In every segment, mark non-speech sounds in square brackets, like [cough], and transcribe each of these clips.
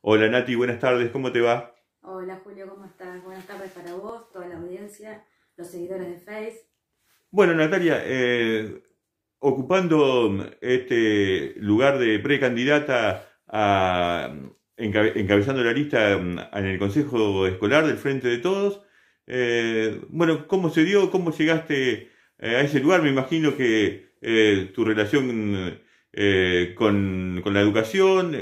Hola Nati, buenas tardes, ¿cómo te va? Hola Julio, ¿cómo estás? Buenas tardes para vos, toda la audiencia, los seguidores de Face. Bueno, Natalia, eh, ocupando este lugar de precandidata a, encabezando la lista en el Consejo Escolar del Frente de Todos, eh, bueno, ¿cómo se dio? ¿Cómo llegaste eh, a ese lugar? Me imagino que tu relación con, con, la educación,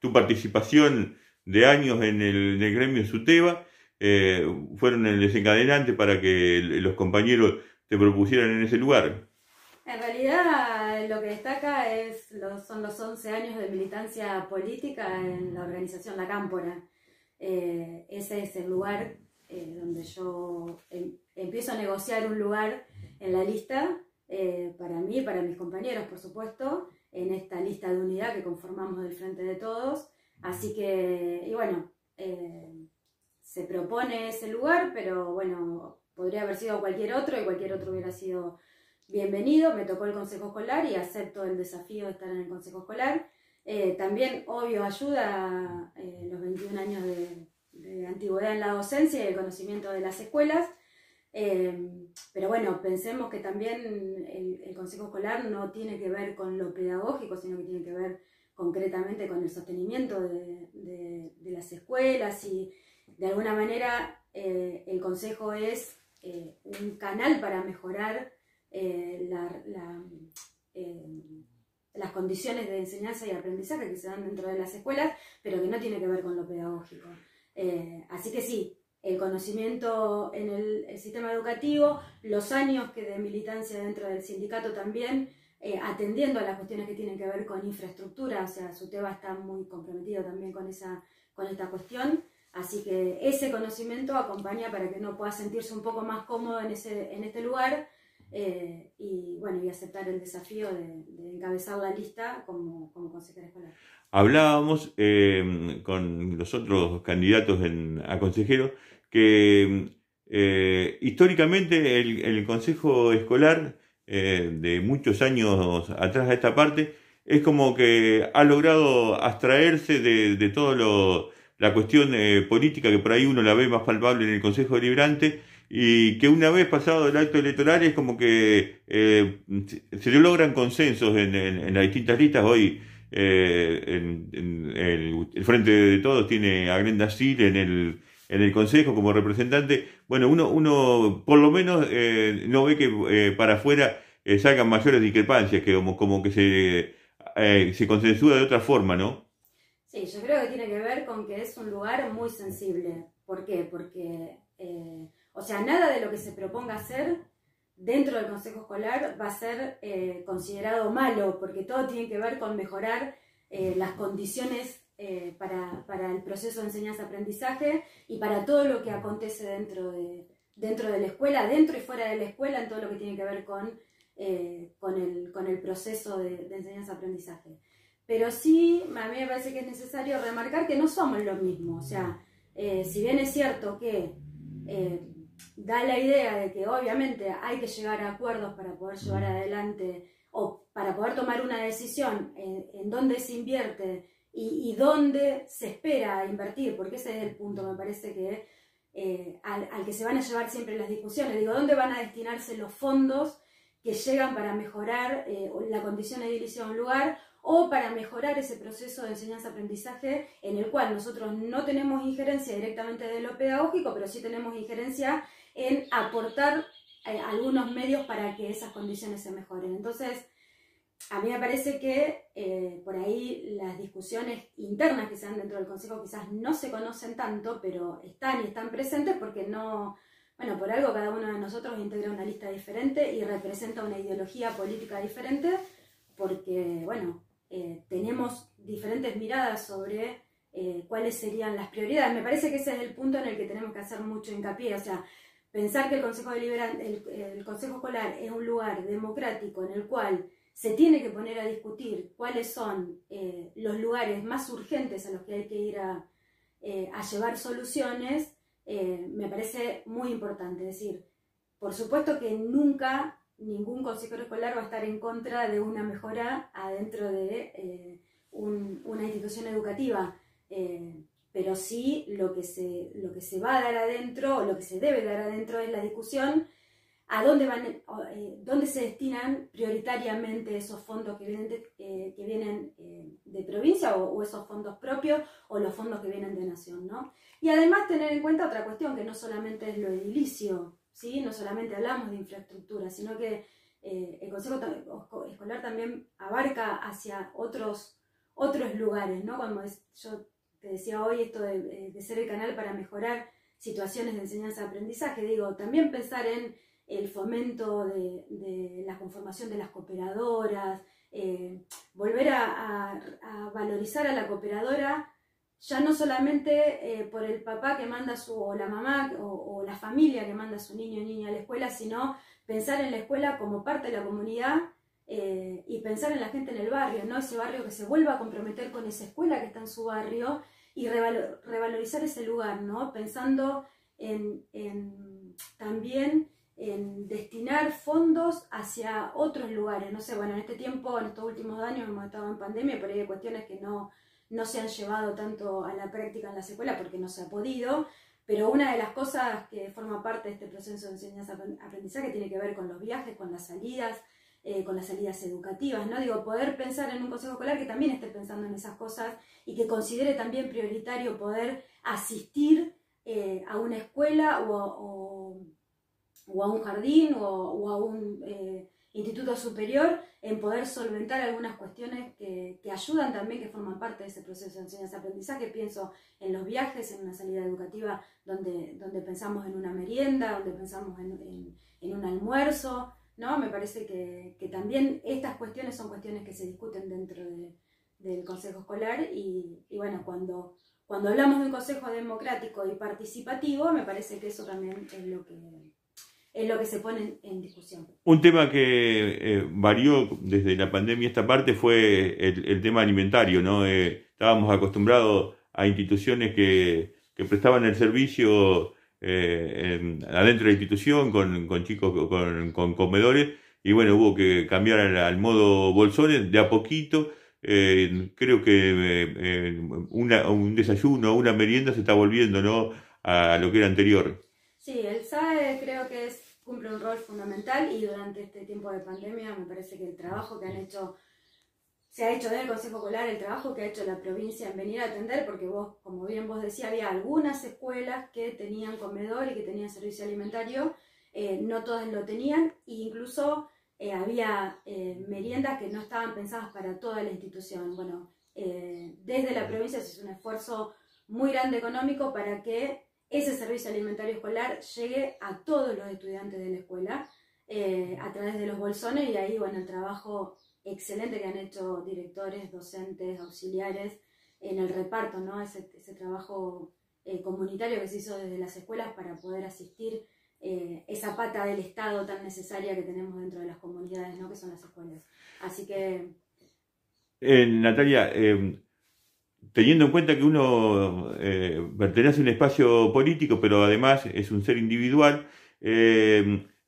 tu participación de años en el, gremio SUTEBA eh, fueron el desencadenante para que los compañeros te propusieran en ese lugar. En realidad lo que destaca es son los 11 años de militancia política en la organización La Cámpora. Eh, ese es el lugar eh, donde yo em, empiezo a negociar un lugar en la lista para mí, para mis compañeros, por supuesto, en esta lista de unidad que conformamos del Frente de Todos. Así que, y bueno, eh, se propone ese lugar, pero bueno, podría haber sido cualquier otro y cualquier otro hubiera sido bienvenido. Me tocó el Consejo Escolar y acepto el desafío de estar en el Consejo Escolar. Eh, también, obvio, ayuda eh, los 21 años de, antigüedad en la docencia y el conocimiento de las escuelas. Pero bueno, pensemos que también el, el, Consejo Escolar no tiene que ver con lo pedagógico, sino que tiene que ver concretamente con el sostenimiento de, las escuelas y de alguna manera eh, el consejo es eh, un canal para mejorar eh, las condiciones de enseñanza y aprendizaje que se dan dentro de las escuelas, pero que no tiene que ver con lo pedagógico. así que sí, el conocimiento en el, sistema educativo, los años que de militancia dentro del sindicato también, eh, atendiendo a las cuestiones que tienen que ver con infraestructura, o sea, SUTEBA está muy comprometido también con, esa, con esta cuestión, así que ese conocimiento acompaña para que uno pueda sentirse un poco más cómodo en, ese, en este lugar eh, y, bueno, y aceptar el desafío de, encabezar la lista como, como consejera escolar. Hablábamos eh, con los otros candidatos a consejeros que históricamente el, Consejo Escolar eh, de muchos años atrás a esta parte, es como que ha logrado abstraerse de, de toda la cuestión eh, política que por ahí uno la ve más palpable en el Consejo Deliberante y que una vez pasado el acto electoral es como que eh, se logran consensos en, en, las distintas listas. Hoy en, el, Frente de Todos tiene a Glenda en el en el Consejo como representante, bueno, uno, uno por lo menos eh, no ve que eh, para afuera eh, salgan mayores discrepancias, que como, como que se, se consensúa de otra forma, ¿no? Sí, yo creo que tiene que ver con que es un lugar muy sensible. ¿Por qué? Porque, o sea, nada de lo que se proponga hacer dentro del Consejo Escolar va a ser considerado malo, porque todo tiene que ver con mejorar las condiciones eh, para, para, el proceso de enseñanza-aprendizaje y para todo lo que acontece dentro de, dentro de la escuela, dentro y fuera de la escuela, en todo lo que tiene que ver con, eh, con, el, con el proceso de, enseñanza-aprendizaje. Pero sí, a mí me parece que es necesario remarcar que no somos lo mismo. O sea, eh, si bien es cierto que da la idea de que obviamente hay que llegar a acuerdos para poder llevar adelante o para poder tomar una decisión en, dónde se invierte y, dónde se espera invertir, porque ese es el punto, me parece que eh, al, que se van a llevar siempre las discusiones. Digo, ¿dónde van a destinarse los fondos que llegan para mejorar eh, la condición de edilicia de un lugar o para mejorar ese proceso de enseñanza-aprendizaje en el cual nosotros no tenemos injerencia directamente de lo pedagógico, pero sí tenemos injerencia en aportar eh, algunos medios para que esas condiciones se mejoren. Entonces, a mí me parece que eh, por ahí las discusiones internas que se dan dentro del Consejo quizás no se conocen tanto, pero están y están presentes porque no, bueno, por algo cada uno de nosotros integra una lista diferente y representa una ideología política diferente, porque, bueno, eh, tenemos diferentes miradas sobre eh, cuáles serían las prioridades. Me parece que ese es el punto en el que tenemos que hacer mucho hincapié, o sea, pensar que el Consejo, el Consejo Escolar es un lugar democrático en el cual se tiene que poner a discutir cuáles son eh, los lugares más urgentes a los que hay que ir a, eh, llevar soluciones, me parece muy importante. Es decir, por supuesto que nunca ningún consejero escolar va a estar en contra de una mejora adentro de una institución educativa. pero sí lo que, se, lo que se va a dar adentro, o lo que se debe dar adentro es la discusión a dónde, van, eh, dónde se destinan prioritariamente esos fondos que vienen de, eh, que vienen, eh, de provincia o, esos fondos propios o los fondos que vienen de nación. ¿no? Y además tener en cuenta otra cuestión, que no solamente es lo edilicio, ¿sí? no solamente hablamos de infraestructura, sino que el Consejo Escolar también abarca hacia otros, otros lugares. ¿no? Cuando yo te decía hoy esto de, ser el canal para mejorar situaciones de enseñanza-aprendizaje, digo, también pensar en el fomento de, la conformación de las cooperadoras, eh, volver a, valorizar a la cooperadora ya no solamente eh, por el papá que manda su, o la mamá o, la familia que manda a su niño o niña a la escuela, sino pensar en la escuela como parte de la comunidad eh, y pensar en la gente en el barrio, ¿no? Ese barrio que se vuelva a comprometer con esa escuela que está en su barrio y revalorizar ese lugar, ¿no? Pensando en, también en destinar fondos hacia otros lugares. No sé, bueno, en este tiempo, en estos últimos años hemos estado en pandemia, pero hay cuestiones que no, no se han llevado tanto a la práctica en la escuelas porque no se ha podido. Pero una de las cosas que forma parte de este proceso de enseñanza-aprendizaje tiene que ver con los viajes, con las salidas, eh, con las salidas educativas, ¿no? Digo, poder pensar en un consejo escolar que también esté pensando en esas cosas y que considere también prioritario poder asistir eh, a una escuela o, a un jardín o, a un eh, instituto superior en poder solventar algunas cuestiones que, ayudan también, que forman parte de ese proceso de enseñanza-aprendizaje. Pienso en los viajes, en una salida educativa donde, donde pensamos en una merienda, donde pensamos en, en un almuerzo, ¿no? Me parece que, también estas cuestiones son cuestiones que se discuten dentro del Consejo Escolar y, bueno, cuando, cuando hablamos de un Consejo democrático y participativo, me parece que eso también es lo que, es lo que se pone en, discusión. Un tema que eh, varió desde la pandemia esta parte fue el, tema alimentario, ¿no? Eh, estábamos acostumbrados a instituciones que, que prestaban el servicio eh, adentro de la institución con, chicos con, comedores y bueno, hubo que cambiar al, modo bolsones de a poquito. Eh, creo que eh, un desayuno una merienda se está volviendo ¿no? a, lo que era anterior. Sí, el SAE creo que es, cumple un rol fundamental y durante este tiempo de pandemia me parece que el trabajo que han hecho se ha hecho del Consejo Escolar el trabajo que ha hecho la provincia en venir a atender, porque vos, como bien vos decías, había algunas escuelas que tenían comedor y que tenían servicio alimentario, eh, no todas lo tenían, e incluso eh, había eh, meriendas que no estaban pensadas para toda la institución. Bueno, desde la provincia se hizo un esfuerzo muy grande económico para que ese servicio alimentario escolar llegue a todos los estudiantes de la escuela a través de los bolsones y ahí, bueno, el trabajo excelente que han hecho directores, docentes, auxiliares en el reparto, ¿no? Ese, trabajo eh, comunitario que se hizo desde las escuelas para poder asistir eh, esa pata del Estado tan necesaria que tenemos dentro de las comunidades, ¿no? Que son las escuelas. Así que... Eh, Natalia, teniendo en cuenta que uno pertenece a un espacio político, pero además es un ser individual,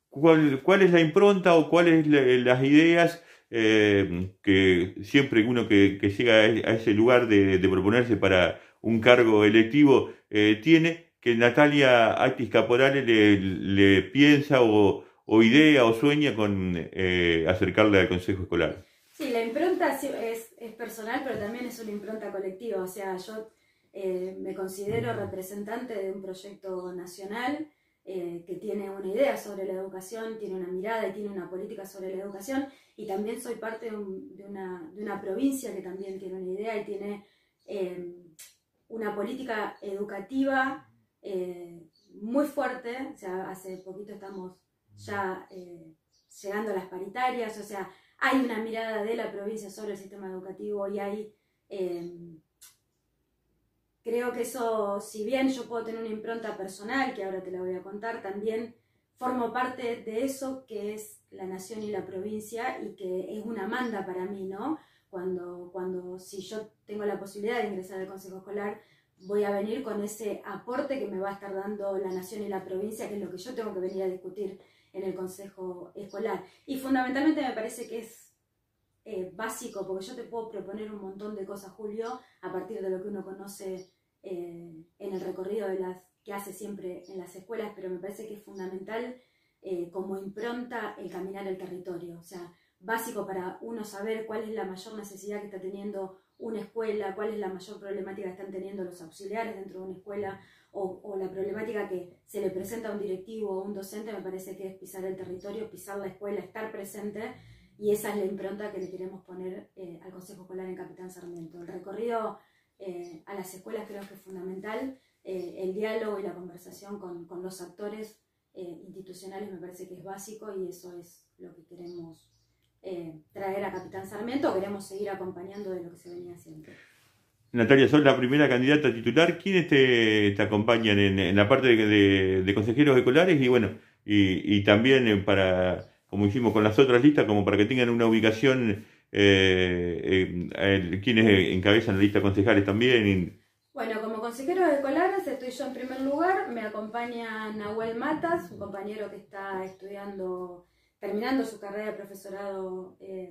¿cuál, ¿cuál, es la impronta o cuáles las ideas eh, que siempre uno que, llega a ese lugar de, proponerse para un cargo electivo eh, tiene, que Natalia Actis Caporale le, piensa o, idea o sueña con eh, acercarle al Consejo Escolar. Sí, la impronta es, es, personal, pero también es una impronta colectiva. O sea, yo me considero representante de un proyecto nacional eh, que tiene una idea sobre la educación, tiene una mirada y tiene una política sobre la educación, y también soy parte de, una, de una, provincia que también tiene una idea y tiene eh, una política educativa eh, muy fuerte, o sea, hace poquito estamos ya llegando a las paritarias, o sea, hay una mirada de la provincia sobre el sistema educativo y hay Creo que eso, si bien yo puedo tener una impronta personal, que ahora te la voy a contar, también formo parte de eso que es la nación y la provincia y que es una manda para mí, ¿no? Cuando, cuando si yo tengo la posibilidad de ingresar al Consejo Escolar, voy a venir con ese aporte que me va a estar dando la nación y la provincia, que es lo que yo tengo que venir a discutir en el Consejo Escolar. Y fundamentalmente me parece que es eh, básico, porque yo te puedo proponer un montón de cosas, Julio, a partir de lo que uno conoce eh, en el recorrido de las que hace siempre en las escuelas, pero me parece que es fundamental eh, como impronta el caminar el territorio. O sea, básico para uno saber cuál es la mayor necesidad que está teniendo una escuela, cuál es la mayor problemática que están teniendo los auxiliares dentro de una escuela o, la problemática que se le presenta a un directivo o a un docente, me parece que es pisar el territorio, pisar la escuela, estar presente y esa es la impronta que le queremos poner eh, al Consejo Escolar en Capitán Sarmiento. El recorrido eh, a las escuelas creo que es fundamental, eh, el diálogo y la conversación con, con los actores institucionales me parece que es básico y eso es lo que queremos traer a Capitán Sarmiento, queremos seguir acompañando de lo que se venía haciendo. Natalia, sos la primera candidata titular. ¿Quiénes te, acompañan en, la parte de, de, de consejeros escolares? Y bueno, y, también para como hicimos con las otras listas, como para que tengan una ubicación eh, eh, quienes encabezan la lista concejales también. Bueno, como consejeros escolares estoy yo en primer lugar, me acompaña Nahuel Matas, un compañero que está estudiando, terminando su carrera de profesorado eh,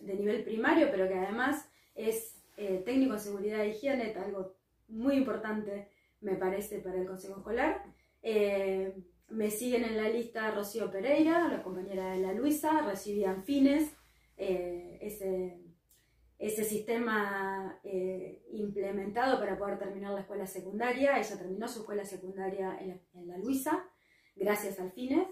de nivel primario, pero que además es eh, técnico en seguridad e higiene, algo muy importante me parece para el consejo escolar. Eh, me siguen en la lista Rocío Pereira, la compañera de la Luisa, recibían fines, eh, ese, ese, sistema eh, implementado para poder terminar la escuela secundaria. Ella terminó su escuela secundaria en en la Luisa, gracias al fines.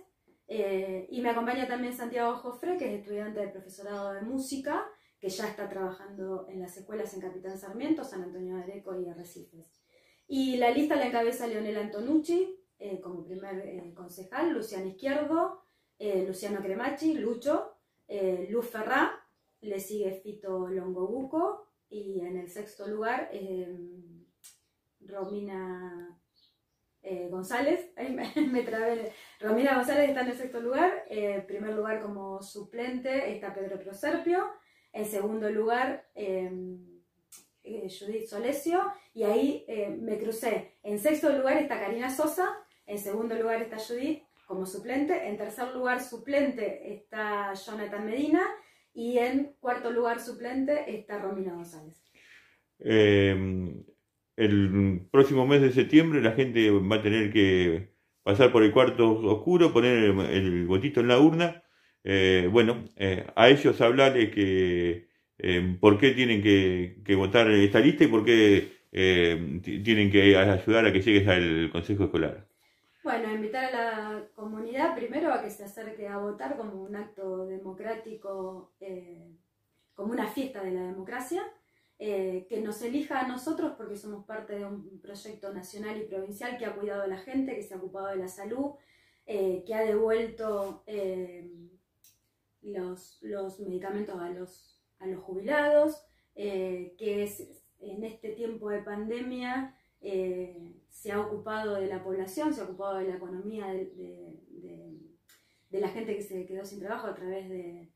Eh, y me acompaña también Santiago Jofre, que es estudiante de profesorado de música, que ya está trabajando en las escuelas en Capitán Sarmiento, San Antonio de Areco y Arrecifes. Y la lista la encabeza Leonel Antonucci, eh, como primer eh, concejal, Luciano Izquierdo, eh, Luciano Cremachi, Lucho, eh, Luz Ferrá, le sigue Fito Longobuco y en el sexto lugar eh, Romina González, ahí me, [laughs] me trabé, Romina González está en el sexto lugar, en primer lugar como suplente está Pedro Proserpio, en segundo lugar Judith Solesio, y ahí me crucé. En sexto lugar está Karina Sosa, en segundo lugar está Judith como suplente. En tercer lugar suplente está Jonathan Medina. Y en cuarto lugar suplente está Romina González. Eh, el próximo mes de septiembre la gente va a tener que pasar por el cuarto oscuro, poner el, el botito en la urna. Eh, bueno, eh, a ellos hablarles que eh, por qué tienen que, que, votar esta lista y por qué eh, tienen que ayudar a que llegue al Consejo Escolar. Bueno, invitar a la comunidad primero a que se acerque a votar como un acto democrático, eh, como una fiesta de la democracia, que nos elija a nosotros porque somos parte de un proyecto nacional y provincial que ha cuidado a la gente, que se ha ocupado de la salud, que ha devuelto eh, los, medicamentos a los, a los jubilados, eh, que es en este tiempo de pandemia eh, se ha ocupado de la población, se ha ocupado de la economía de, la gente que se quedó sin trabajo a través de,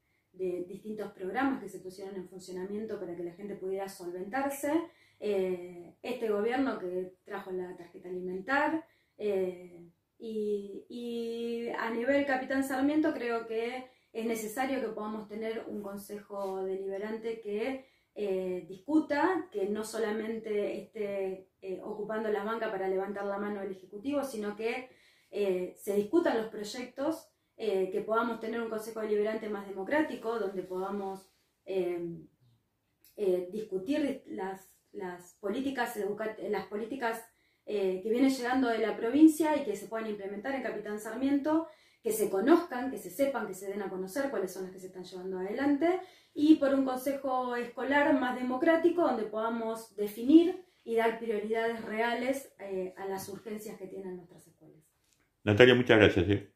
distintos programas que se pusieron en funcionamiento para que la gente pudiera solventarse. Eh, este gobierno que trajo la tarjeta alimentar y a nivel Capitán Sarmiento creo que es necesario que podamos tener un consejo deliberante que eh, discuta, que no solamente esté eh, ocupando la banca para levantar la mano del Ejecutivo, sino que eh, se discutan los proyectos, que podamos tener un Consejo Deliberante más democrático, donde podamos eh, discutir las, las políticas, las políticas que vienen llegando de la provincia y que se puedan implementar en Capitán Sarmiento que se conozcan, que se sepan, que se den a conocer cuáles son las que se están llevando adelante y por un consejo escolar más democrático donde podamos definir y dar prioridades reales eh, a las urgencias que tienen nuestras escuelas. Natalia, muchas gracias. ¿eh?